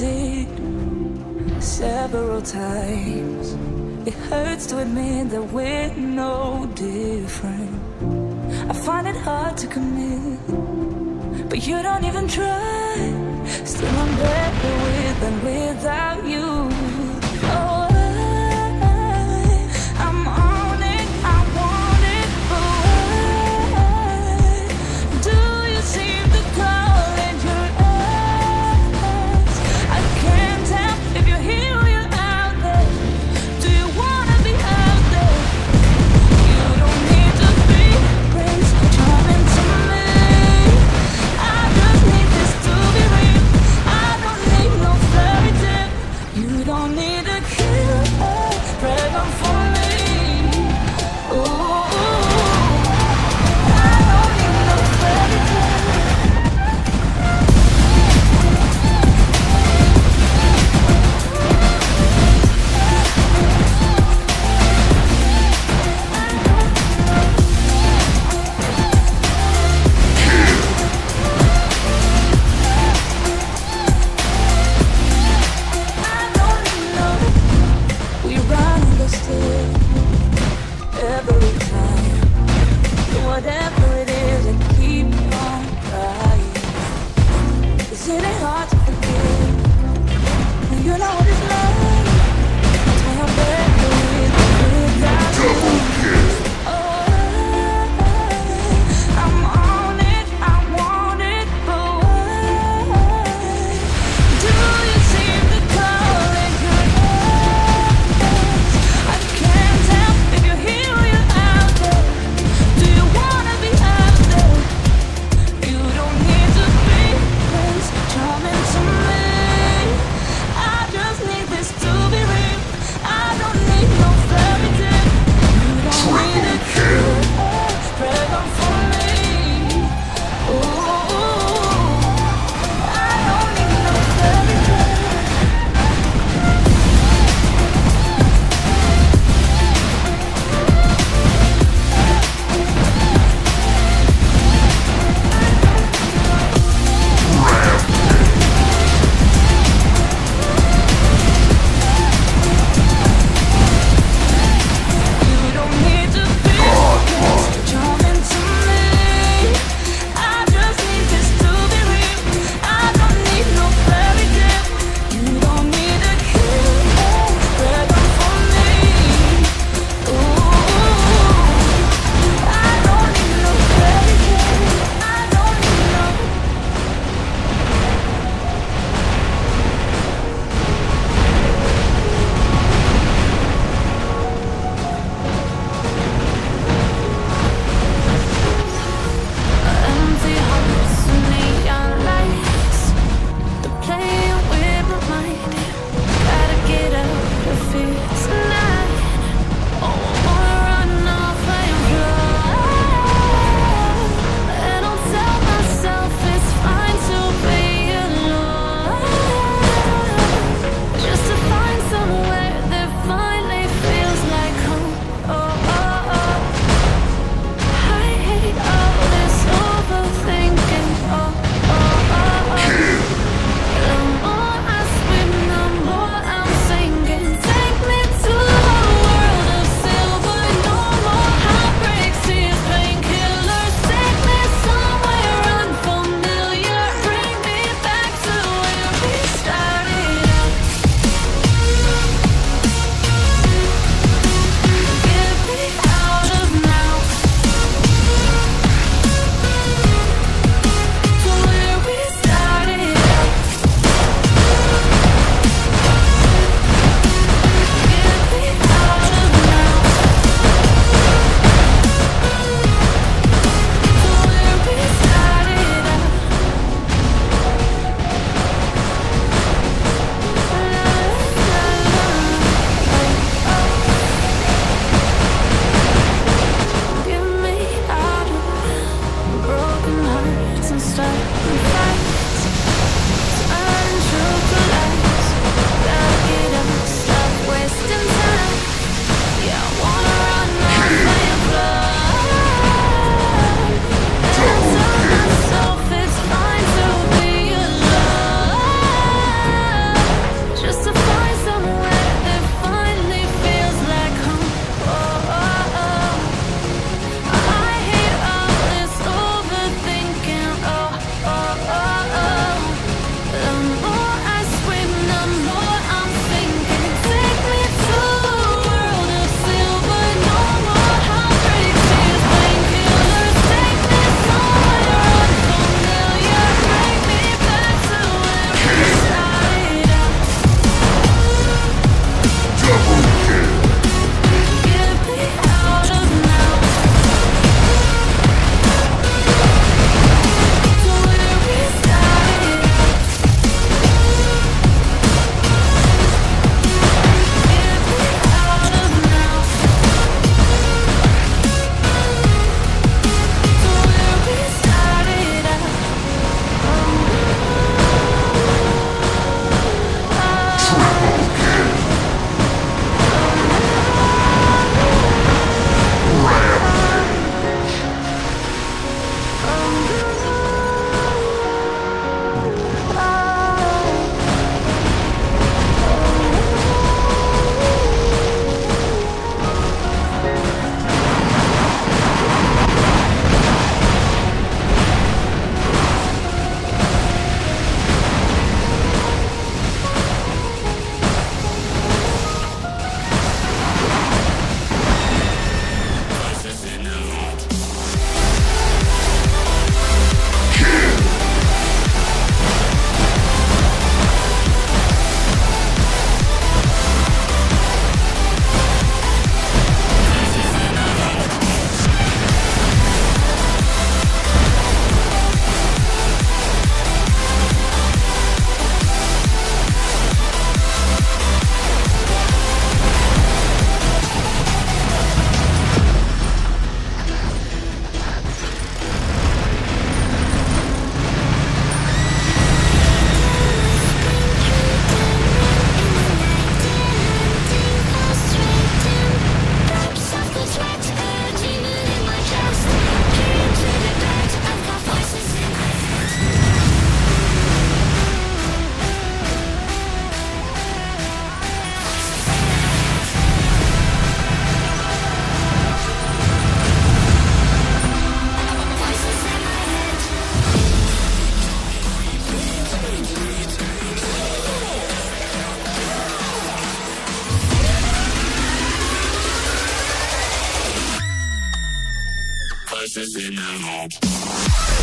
did several times. It hurts to admit that we're no different. I find it hard to commit, but you don't even try. Still, I'm better with than without you. Asesinato.